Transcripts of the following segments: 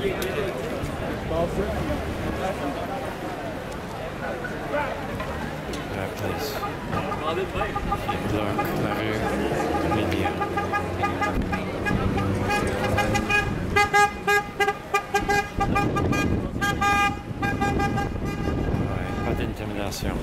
La place. Pas d'intimidation.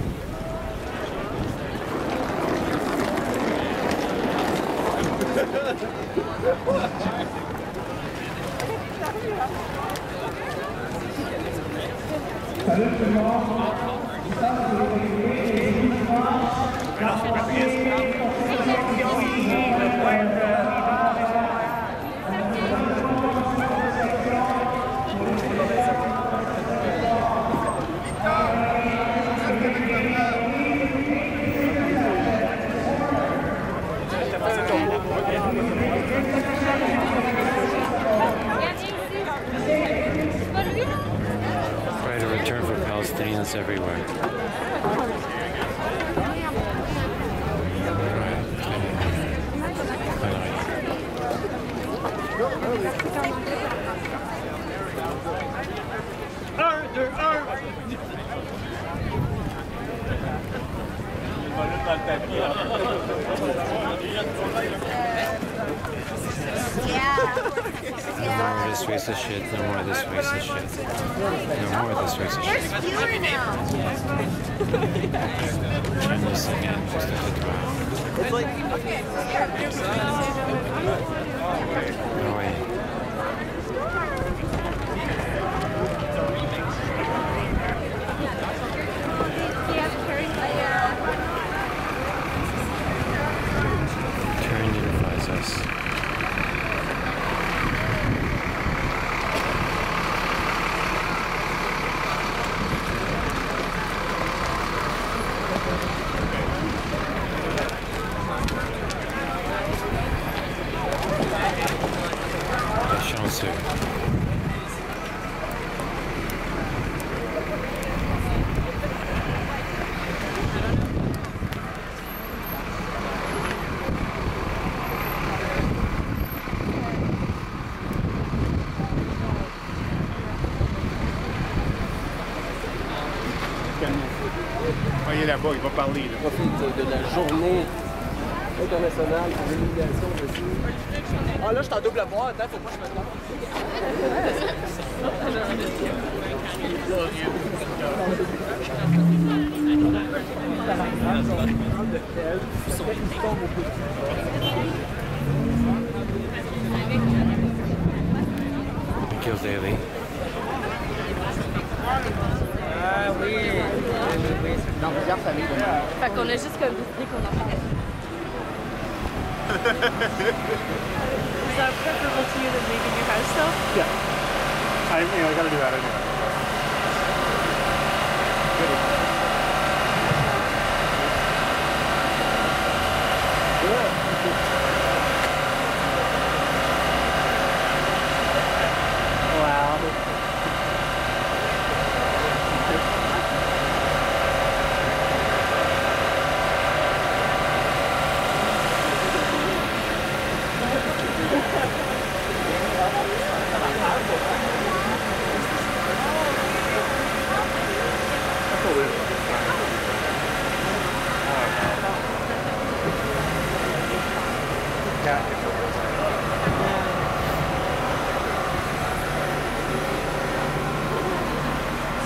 Thank you. fans everywhere. Arthur, Arthur! Highlight. No more of this racist shit. No more of this racist shit. No more of this racist shit. There's fewer now. This again just to hit around. No way. Voyez là-bas, il va parler. Là. profite de la journée internationale pour l'élimination de. Ah là, je suis en double bois, attends, faut pas que je me trompe. Kills Daily. Ah oui, dans plusieurs familles. Fait qu'on a juste comme décidé qu'on en fait. Is that preferable to you than leaving your house though? Yeah. I, you know, I gotta do that anyway. Wow.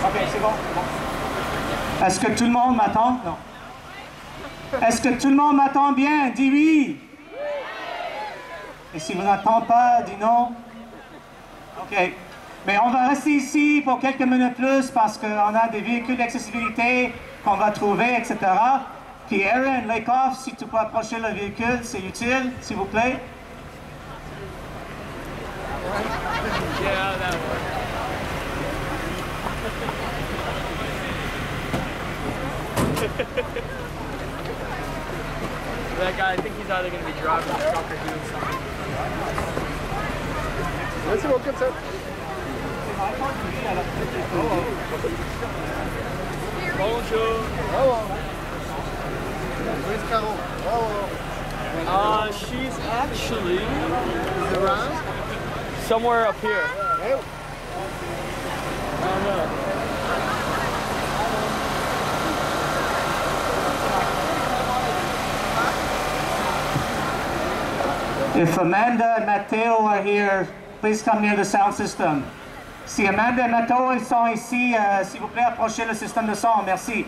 Ok, c'est bon. c'est bon. Est-ce que tout le monde m'attend? Non. Est-ce que tout le monde m'attend bien? Dis oui. Et si vous n'attendez pas, dis non. Ok. Mais on va rester ici pour quelques minutes plus parce qu'on a des véhicules d'accessibilité qu'on va trouver, etc. Puis Aaron, Lakoff, si tu peux approcher le véhicule, c'est utile, s'il vous plaît. That guy, I think he's either going to be driving the truck or doing something. Vas-y, mon comme ça. Bonjour. Bravo. Where's Carol? Bravo. Uh, she's actually Around? somewhere up here. If Amanda and Matteo are here, please come near the sound system. Si Amanda et Matteo sont ici, euh, s'il vous plaît, approchez le système de son. Merci.